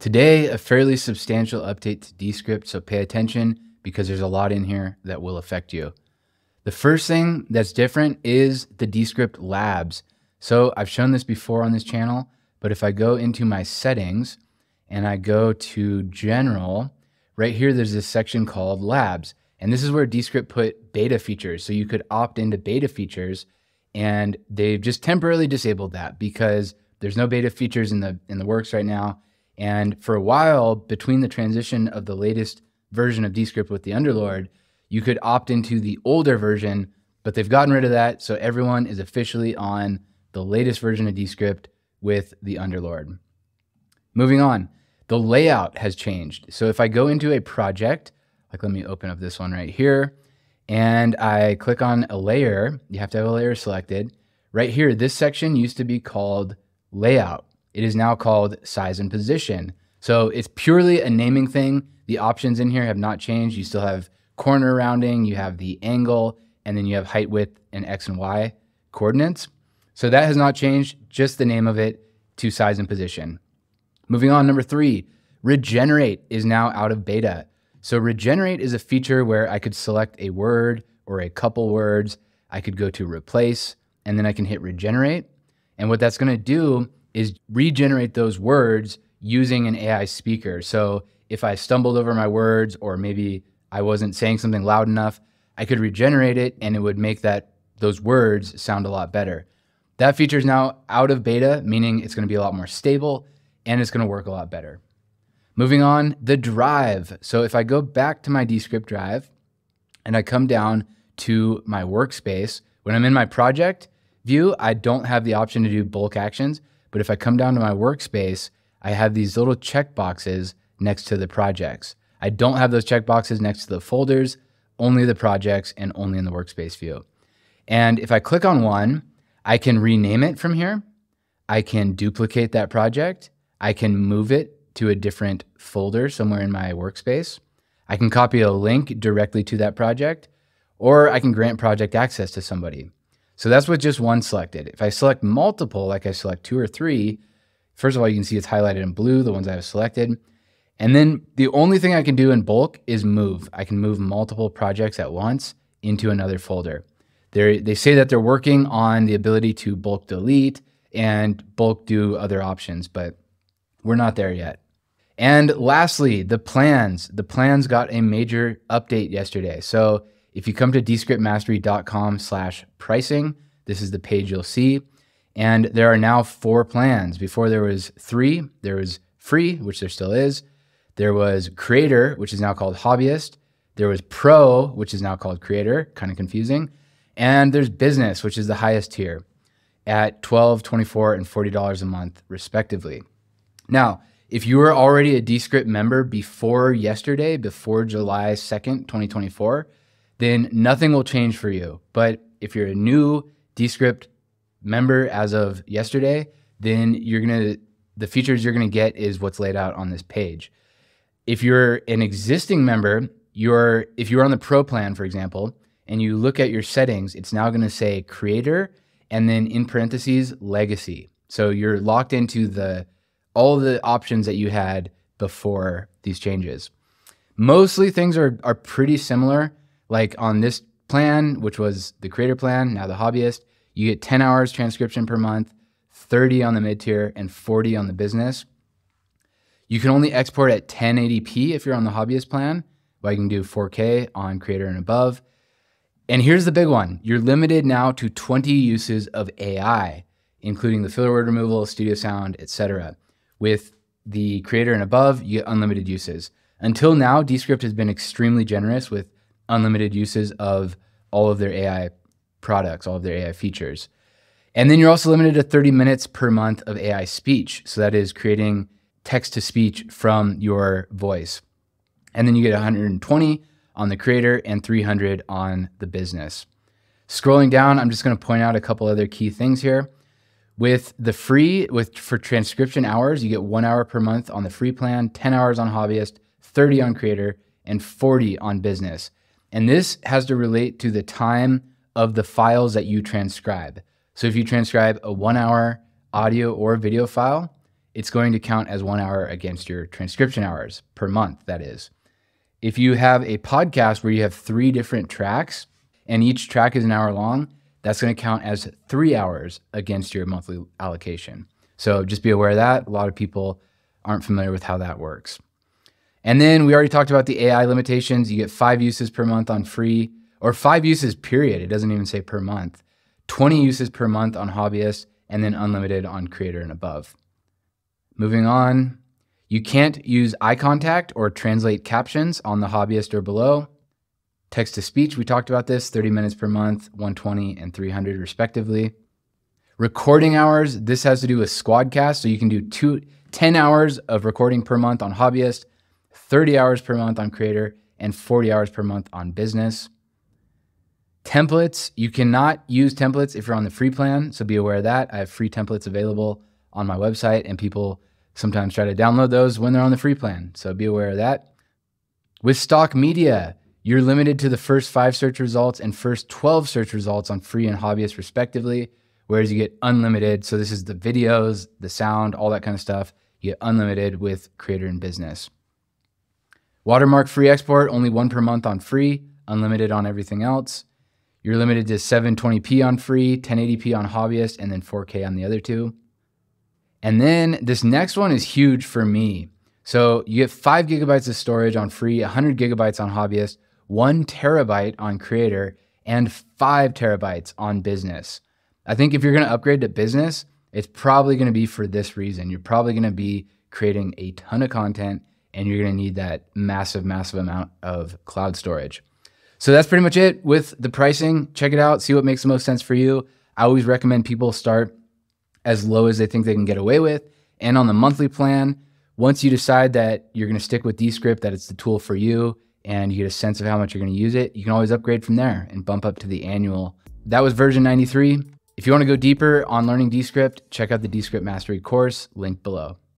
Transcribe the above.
Today, a fairly substantial update to Descript, so pay attention because there's a lot in here that will affect you. The first thing that's different is the Descript Labs. So I've shown this before on this channel, but if I go into my settings and I go to General, right here there's this section called Labs. And this is where Descript put beta features. So you could opt into beta features and they've just temporarily disabled that because there's no beta features in the in the works right now. And for a while, between the transition of the latest version of Descript with the Underlord, you could opt into the older version, but they've gotten rid of that. So everyone is officially on the latest version of Descript with the Underlord. Moving on, the layout has changed. So if I go into a project, like let me open up this one right here, and I click on a layer, you have to have a layer selected. Right here, this section used to be called layout. It is now called size and position. So it's purely a naming thing. The options in here have not changed. You still have corner rounding, you have the angle, and then you have height, width, and X and Y coordinates. So that has not changed, just the name of it to size and position. Moving on, number three, regenerate is now out of beta. So regenerate is a feature where I could select a word or a couple words. I could go to replace and then I can hit regenerate. And what that's going to do is regenerate those words using an AI speaker. So if I stumbled over my words or maybe I wasn't saying something loud enough, I could regenerate it and it would make that those words sound a lot better. That feature is now out of beta, meaning it's going to be a lot more stable and it's going to work a lot better. Moving on, the drive. So if I go back to my Descript drive and I come down to my workspace, when I'm in my project view, I don't have the option to do bulk actions. But if I come down to my workspace, I have these little check boxes next to the projects. I don't have those check boxes next to the folders, only the projects and only in the workspace view. And if I click on one, I can rename it from here. I can duplicate that project. I can move it to a different folder somewhere in my workspace. I can copy a link directly to that project, or I can grant project access to somebody. So that's with just one selected. If I select multiple, like I select two or three, first of all, you can see it's highlighted in blue, the ones I have selected. And then the only thing I can do in bulk is move. I can move multiple projects at once into another folder. They're, they say that they're working on the ability to bulk delete and bulk do other options, but we're not there yet. And lastly, the plans. The plans got a major update yesterday. So if you come to descriptmastery.com slash pricing, this is the page you'll see. And there are now four plans. Before there was three, there was free, which there still is. There was creator, which is now called hobbyist. There was pro, which is now called creator, kind of confusing. And there's business, which is the highest tier at 12, 24, and $40 a month, respectively. Now, if you were already a Descript member before yesterday, before July 2nd, 2024, then nothing will change for you. But if you're a new Descript member as of yesterday, then you're going to, the features you're going to get is what's laid out on this page. If you're an existing member, you're, if you're on the pro plan, for example, and you look at your settings, it's now going to say creator and then in parentheses, legacy. So you're locked into the all the options that you had before these changes. Mostly things are, are pretty similar. Like on this plan, which was the creator plan, now the hobbyist, you get 10 hours transcription per month, 30 on the mid tier, and 40 on the business. You can only export at 1080p if you're on the hobbyist plan, but you can do 4K on creator and above. And here's the big one you're limited now to 20 uses of AI, including the filler word removal, studio sound, etc. With the creator and above, you get unlimited uses. Until now, Descript has been extremely generous with unlimited uses of all of their AI products, all of their AI features. And then you're also limited to 30 minutes per month of AI speech. So that is creating text to speech from your voice. And then you get 120 on the creator and 300 on the business. Scrolling down, I'm just going to point out a couple other key things here. With the free, with for transcription hours, you get one hour per month on the free plan, 10 hours on hobbyist, 30 on creator, and 40 on business. And this has to relate to the time of the files that you transcribe. So if you transcribe a one hour audio or video file, it's going to count as one hour against your transcription hours per month, that is. If you have a podcast where you have three different tracks and each track is an hour long, that's going to count as three hours against your monthly allocation. So just be aware of that. A lot of people aren't familiar with how that works. And then we already talked about the AI limitations. You get five uses per month on free, or five uses, period. It doesn't even say per month. 20 uses per month on hobbyist, and then unlimited on creator and above. Moving on, you can't use eye contact or translate captions on the hobbyist or below. Text to speech, we talked about this 30 minutes per month, 120 and 300 respectively. Recording hours, this has to do with Squadcast. So you can do two, 10 hours of recording per month on hobbyist, 30 hours per month on creator, and 40 hours per month on business. Templates, you cannot use templates if you're on the free plan. So be aware of that. I have free templates available on my website, and people sometimes try to download those when they're on the free plan. So be aware of that. With stock media, you're limited to the first five search results and first 12 search results on free and hobbyist, respectively, whereas you get unlimited. So, this is the videos, the sound, all that kind of stuff. You get unlimited with creator and business. Watermark free export, only one per month on free, unlimited on everything else. You're limited to 720p on free, 1080p on hobbyist, and then 4K on the other two. And then this next one is huge for me. So you get five gigabytes of storage on free, 100 gigabytes on hobbyist, one terabyte on creator, and five terabytes on business. I think if you're going to upgrade to business, it's probably going to be for this reason. You're probably going to be creating a ton of content and you're going to need that massive, massive amount of cloud storage. So that's pretty much it with the pricing. Check it out, see what makes the most sense for you. I always recommend people start as low as they think they can get away with. And on the monthly plan, once you decide that you're going to stick with Descript, that it's the tool for you, and you get a sense of how much you're going to use it, you can always upgrade from there and bump up to the annual. That was version 93. If you want to go deeper on learning Descript, check out the Descript Mastery course, linked below.